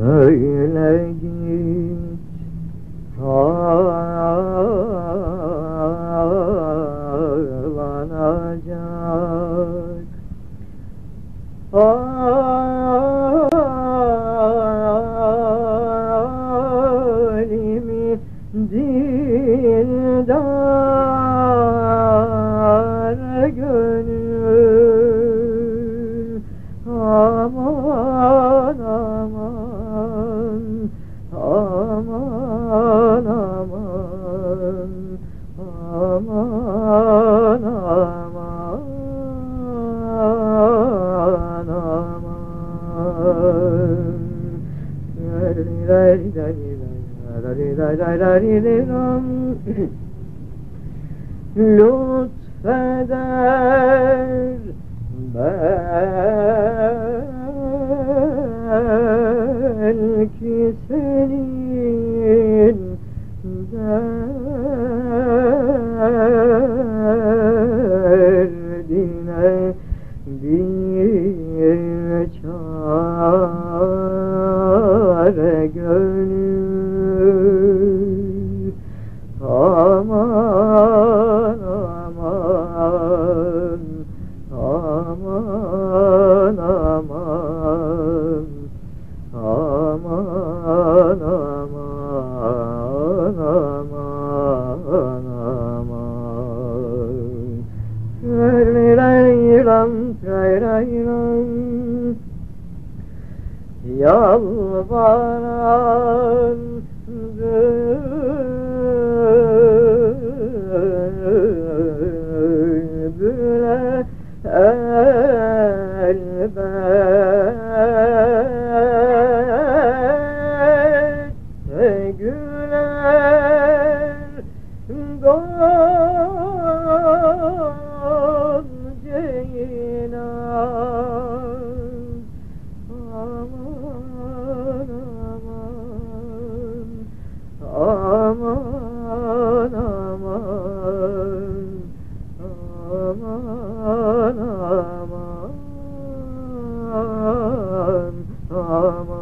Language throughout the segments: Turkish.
Söyle git tarlanacak Aa, aman aman aman aman. Aman lütfeder Kişinin ben Yalvaran bülbüle elbette güler Gonca aman aman aman aman.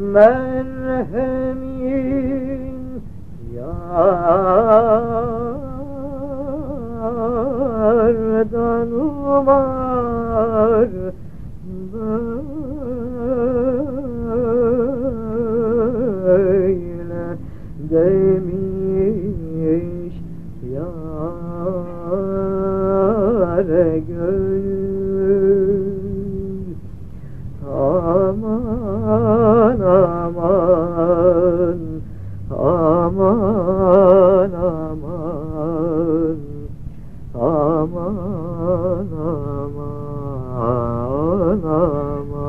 Aman merhemin yardan umar böyle demiş yâre gönül. Aman aman aman aman aman aman aman